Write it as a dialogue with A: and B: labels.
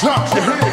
A: drop your hands.